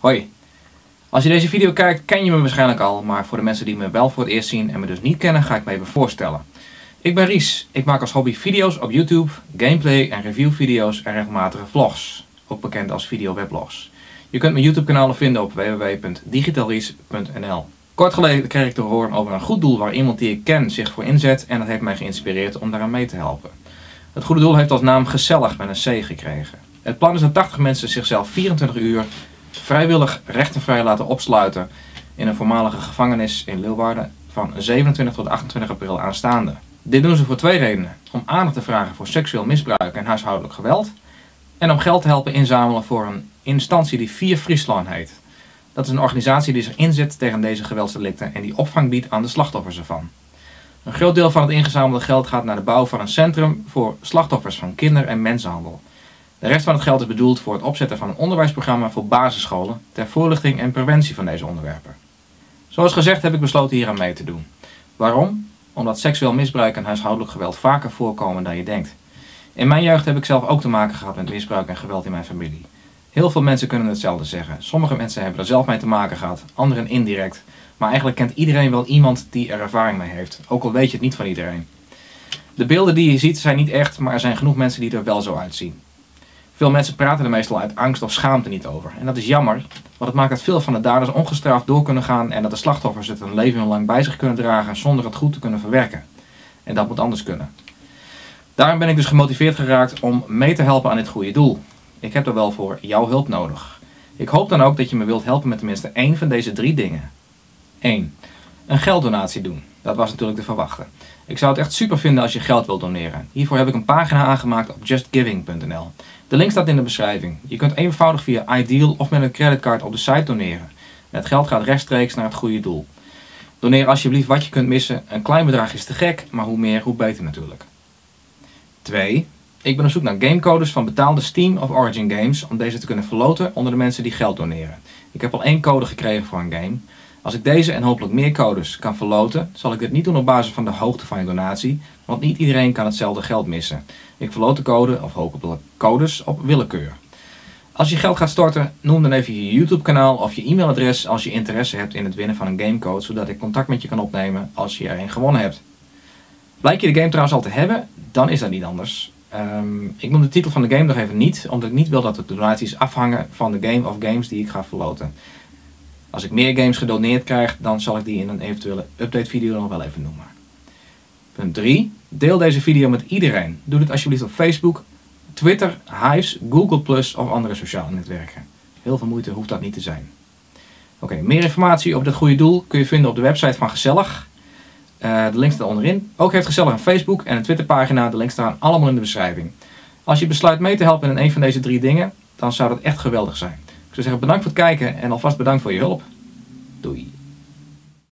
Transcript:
Hoi. Als je deze video kijkt, ken je me waarschijnlijk al, maar voor de mensen die me wel voor het eerst zien en me dus niet kennen, ga ik me even voorstellen. Ik ben Ries. Ik maak als hobby video's op YouTube, gameplay en reviewvideo's en regelmatige vlogs, ook bekend als videoweblogs. Je kunt mijn YouTube kanalen vinden op www.digitalries.nl. Kort geleden kreeg ik te horen over een goed doel waar iemand die ik ken zich voor inzet en dat heeft mij geïnspireerd om daaraan mee te helpen. Het goede doel heeft als naam Gezellig met een C gekregen. Het plan is dat 80 mensen zichzelf 24 uur vrijwillig recht en vrij laten opsluiten in een voormalige gevangenis in Leeuwarden van 27 tot 28 april aanstaande. Dit doen ze voor twee redenen. Om aandacht te vragen voor seksueel misbruik en huishoudelijk geweld. En om geld te helpen inzamelen voor een instantie die Vier Friesland heet. Dat is een organisatie die zich inzet tegen deze geweldsdelicten en die opvang biedt aan de slachtoffers ervan. Een groot deel van het ingezamelde geld gaat naar de bouw van een centrum voor slachtoffers van kinder- en mensenhandel. De rest van het geld is bedoeld voor het opzetten van een onderwijsprogramma voor basisscholen ter voorlichting en preventie van deze onderwerpen. Zoals gezegd heb ik besloten hier aan mee te doen. Waarom? Omdat seksueel misbruik en huishoudelijk geweld vaker voorkomen dan je denkt. In mijn jeugd heb ik zelf ook te maken gehad met misbruik en geweld in mijn familie. Heel veel mensen kunnen hetzelfde zeggen. Sommige mensen hebben er zelf mee te maken gehad, anderen indirect. Maar eigenlijk kent iedereen wel iemand die er ervaring mee heeft, ook al weet je het niet van iedereen. De beelden die je ziet zijn niet echt, maar er zijn genoeg mensen die er wel zo uitzien. Veel mensen praten er meestal uit angst of schaamte niet over. En dat is jammer, want het maakt dat veel van de daders ongestraft door kunnen gaan en dat de slachtoffers het een leven lang bij zich kunnen dragen zonder het goed te kunnen verwerken. En dat moet anders kunnen. Daarom ben ik dus gemotiveerd geraakt om mee te helpen aan dit goede doel. Ik heb er wel voor jouw hulp nodig. Ik hoop dan ook dat je me wilt helpen met tenminste één van deze drie dingen. 1. Een gelddonatie doen. Dat was natuurlijk te verwachten. Ik zou het echt super vinden als je geld wilt doneren. Hiervoor heb ik een pagina aangemaakt op justgiving.nl. De link staat in de beschrijving. Je kunt eenvoudig via Ideal of met een creditcard op de site doneren. Het geld gaat rechtstreeks naar het goede doel. Doneer alsjeblieft wat je kunt missen. Een klein bedrag is te gek, maar hoe meer, hoe beter natuurlijk. 2. Ik ben op zoek naar gamecodes van betaalde Steam of Origin games om deze te kunnen verloten onder de mensen die geld doneren. Ik heb al één code gekregen voor een game. Als ik deze en hopelijk meer codes kan verloten, zal ik dit niet doen op basis van de hoogte van je donatie, want niet iedereen kan hetzelfde geld missen. Ik verloot de code, of hopelijk codes, op willekeur. Als je geld gaat storten, noem dan even je YouTube kanaal of je e-mailadres als je interesse hebt in het winnen van een gamecode, zodat ik contact met je kan opnemen als je er een gewonnen hebt. Blijk je de game trouwens al te hebben, dan is dat niet anders. Um, ik noem de titel van de game nog even niet, omdat ik niet wil dat de donaties afhangen van de game of games die ik ga verloten. Als ik meer games gedoneerd krijg, dan zal ik die in een eventuele update video nog wel even noemen. Punt 3. Deel deze video met iedereen. Doe dit alsjeblieft op Facebook, Twitter, Hives, Google Plus of andere sociale netwerken. Heel veel moeite hoeft dat niet te zijn. Oké, meer informatie over dit goede doel kun je vinden op de website van Gezellig. Uh, de link staat onderin. Ook heeft Gezellig een Facebook en een Twitterpagina. De links staan allemaal in de beschrijving. Als je besluit mee te helpen in een van deze drie dingen, dan zou dat echt geweldig zijn. Zou zeggen bedankt voor het kijken en alvast bedankt voor je hulp. Doei.